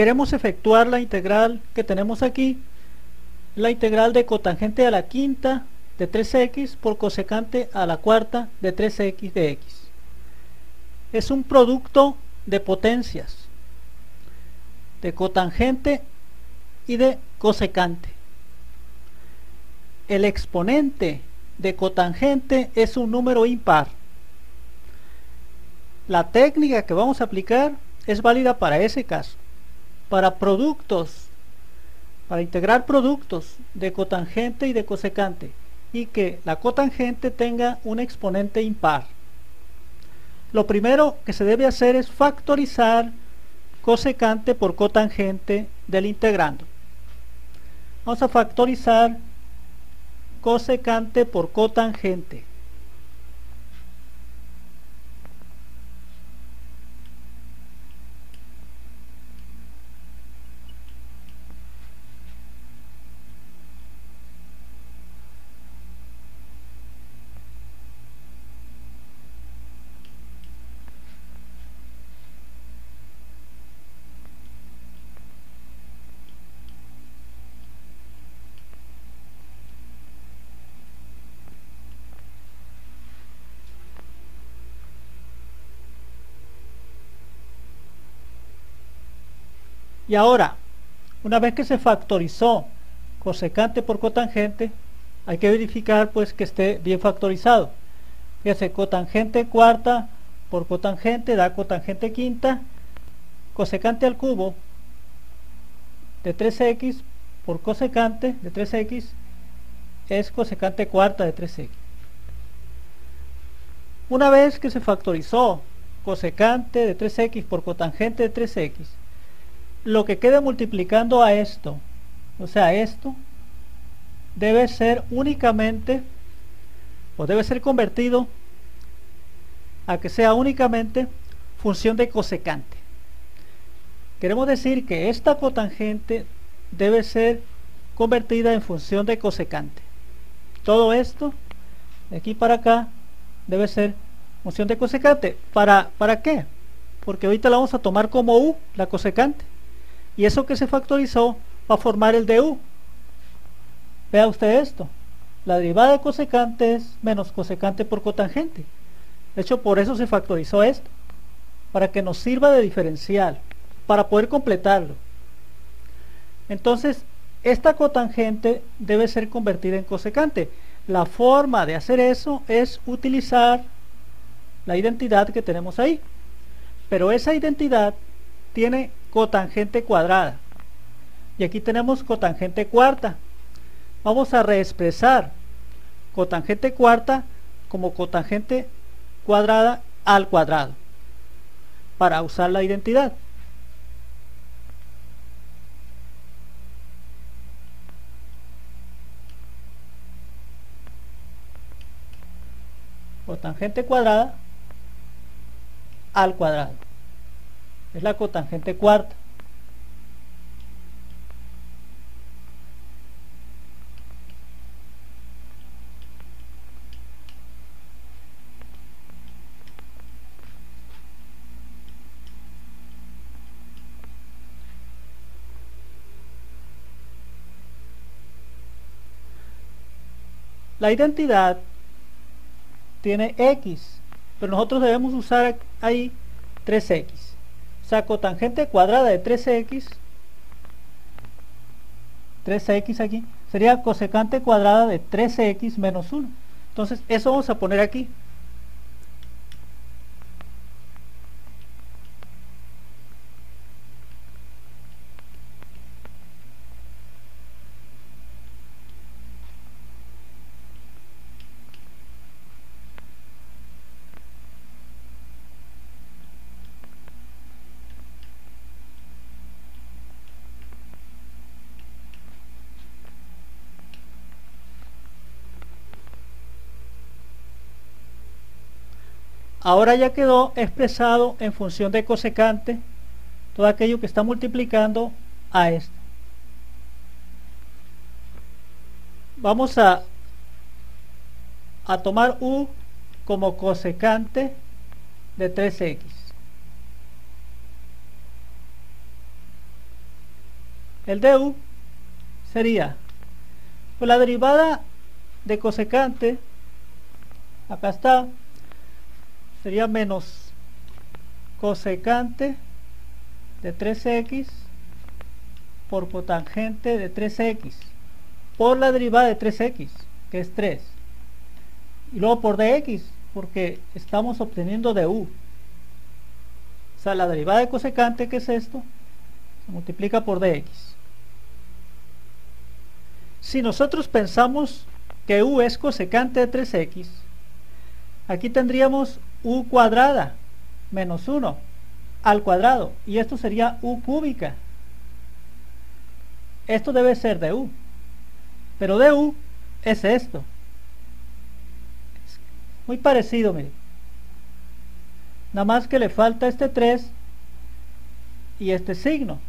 queremos efectuar la integral que tenemos aquí, la integral de cotangente a la quinta de 3x por cosecante a la cuarta de 3x de x. Es un producto de potencias, de cotangente y de cosecante. El exponente de cotangente es un número impar. La técnica que vamos a aplicar es válida para ese caso. Para productos, para integrar productos de cotangente y de cosecante y que la cotangente tenga un exponente impar. Lo primero que se debe hacer es factorizar cosecante por cotangente del integrando. Vamos a factorizar cosecante por cotangente. Y ahora, una vez que se factorizó cosecante por cotangente, hay que verificar pues que esté bien factorizado. Fíjese, cotangente cuarta por cotangente da cotangente quinta, cosecante al cubo de 3x por cosecante de 3x es cosecante cuarta de 3x. Una vez que se factorizó cosecante de 3x por cotangente de 3x, lo que quede multiplicando a esto, o sea, esto, debe ser únicamente, o debe ser convertido a que sea únicamente función de cosecante. Queremos decir que esta cotangente debe ser convertida en función de cosecante. Todo esto, de aquí para acá, debe ser función de cosecante. ¿Para, ¿Para qué? Porque ahorita la vamos a tomar como u, la cosecante y eso que se factorizó va a formar el du. Vea usted esto. La derivada de cosecante es menos cosecante por cotangente. De hecho, por eso se factorizó esto. Para que nos sirva de diferencial. Para poder completarlo. Entonces, esta cotangente debe ser convertida en cosecante. La forma de hacer eso es utilizar la identidad que tenemos ahí. Pero esa identidad tiene cotangente cuadrada. Y aquí tenemos cotangente cuarta. Vamos a reexpresar cotangente cuarta como cotangente cuadrada al cuadrado para usar la identidad. Cotangente cuadrada al cuadrado es la cotangente cuarta. La identidad tiene x, pero nosotros debemos usar ahí 3x saco tangente cuadrada de 13x 13x aquí. Sería cosecante cuadrada de 13x menos 1 entonces eso vamos a poner aquí Ahora ya quedó expresado en función de cosecante todo aquello que está multiplicando a esto. Vamos a, a tomar u como cosecante de 3x. el du sería pues la derivada de cosecante acá está sería menos cosecante de 3x por cotangente de 3x por la derivada de 3x que es 3 y luego por dx porque estamos obteniendo du o sea la derivada de cosecante que es esto se multiplica por dx si nosotros pensamos que u es cosecante de 3x aquí tendríamos u cuadrada menos 1 al cuadrado. Y esto sería u cúbica. Esto debe ser de u. Pero de u es esto. Muy parecido mire. Nada más que le falta este 3 y este signo.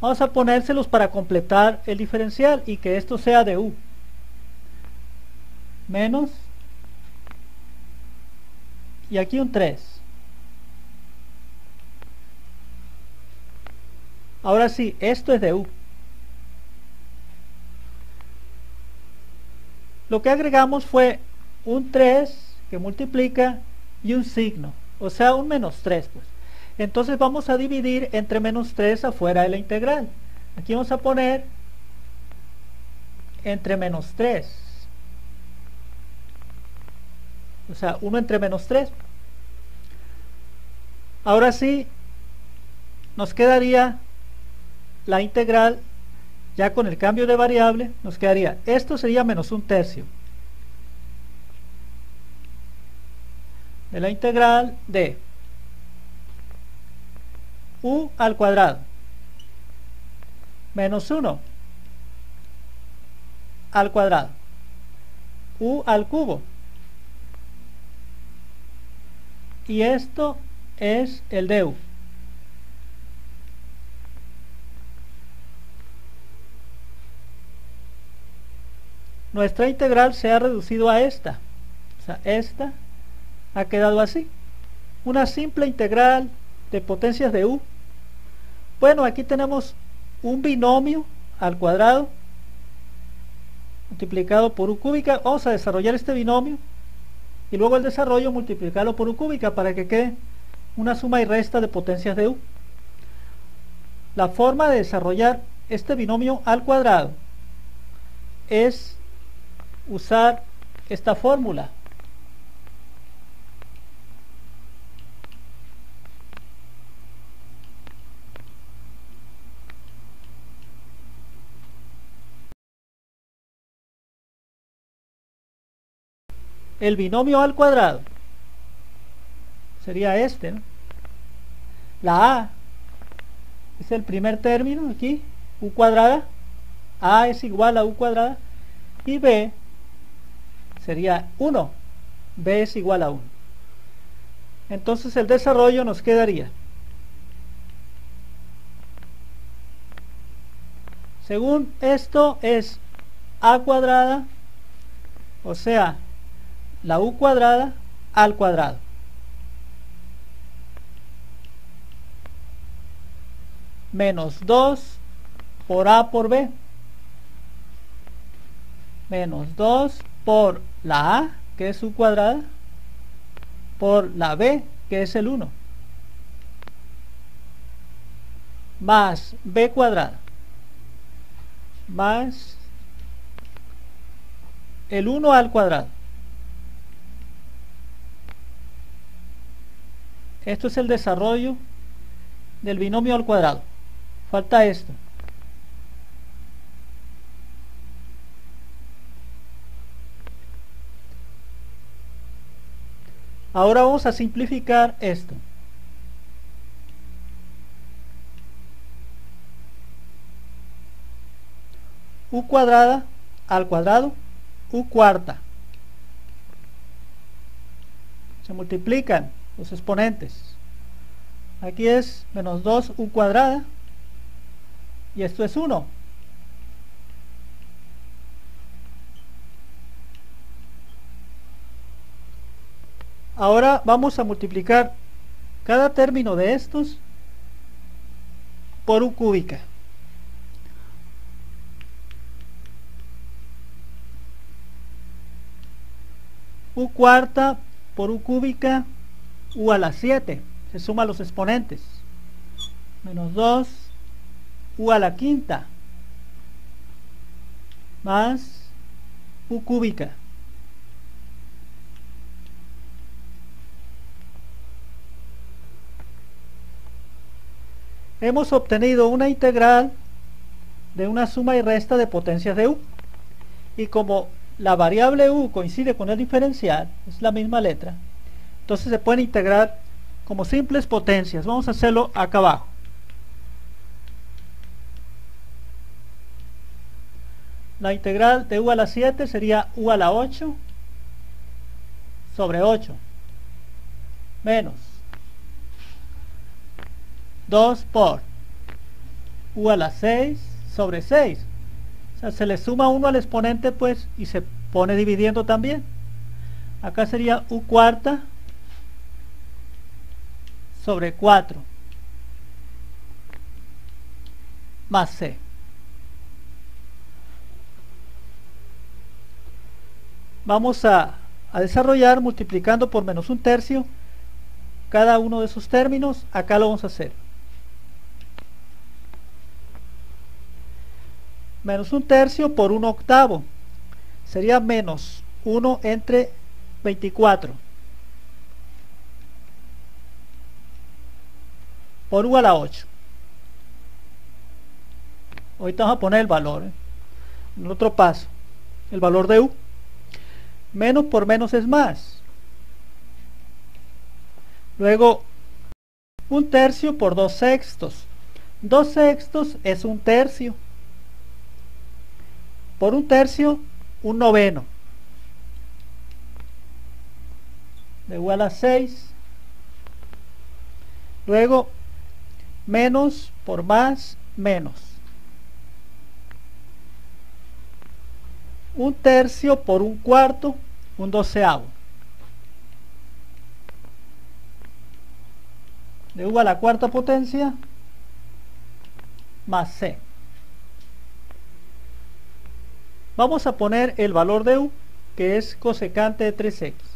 Vamos a ponérselos para completar el diferencial y que esto sea de u. Menos y aquí un 3 Ahora sí, esto es de U. Lo que agregamos fue un 3 que multiplica y un signo, o sea, un menos 3. Pues. Entonces vamos a dividir entre menos 3 afuera de la integral. Aquí vamos a poner entre menos 3. O sea, 1 entre menos 3. Ahora sí, nos quedaría la integral ya con el cambio de variable nos quedaría esto sería menos un tercio de la integral de u al cuadrado menos 1 al cuadrado u al cubo y esto es el de u nuestra integral se ha reducido a esta. O sea, esta ha quedado así. Una simple integral de potencias de u. Bueno, aquí tenemos un binomio al cuadrado multiplicado por u cúbica. Vamos a desarrollar este binomio y luego el desarrollo multiplicarlo por u cúbica para que quede una suma y resta de potencias de u. La forma de desarrollar este binomio al cuadrado es usar esta fórmula. El binomio al cuadrado sería este. La A es el primer término aquí, U cuadrada. A es igual a U cuadrada. Y B sería 1. B es igual a 1. Entonces el desarrollo nos quedaría. Según esto es a cuadrada, o sea, la u cuadrada al cuadrado. Menos 2 por a por b. Menos 2 por la A, que es su cuadrada, por la B, que es el 1, más B cuadrada, más el 1 al cuadrado. Esto es el desarrollo del binomio al cuadrado. Falta esto. Ahora vamos a simplificar esto. u cuadrada al cuadrado, u cuarta. Se multiplican los exponentes. Aquí es menos 2 u cuadrada y esto es 1. Ahora vamos a multiplicar cada término de estos por u cúbica. u cuarta por u cúbica u a la 7. Se suman los exponentes. Menos 2 u a la quinta más u cúbica. Hemos obtenido una integral de una suma y resta de potencias de u. Y como la variable u coincide con el diferencial, es la misma letra, entonces se pueden integrar como simples potencias. Vamos a hacerlo acá abajo. La integral de u a la 7 sería u a la 8 sobre 8 menos 2 por u a la 6 sobre 6. O sea, se le suma 1 al exponente pues y se pone dividiendo también. Acá sería u cuarta sobre 4 más c. vamos a, desarrollar multiplicando por menos un tercio cada uno de esos términos. Acá lo vamos a hacer. Menos un tercio por un octavo. Sería menos 1 entre 24. Por u a la 8. Ahorita vamos a poner el valor. ¿eh? En otro paso. El valor de u. Menos por menos es más. Luego, un tercio por dos sextos. Dos sextos es un tercio. Por un tercio, un noveno. De igual a 6. Luego, menos por más, menos. un tercio por un cuarto, un doceavo. De u a la cuarta potencia más c. Vamos a poner el valor de u, que es cosecante de 3x.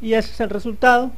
Y ese es el resultado